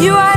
You are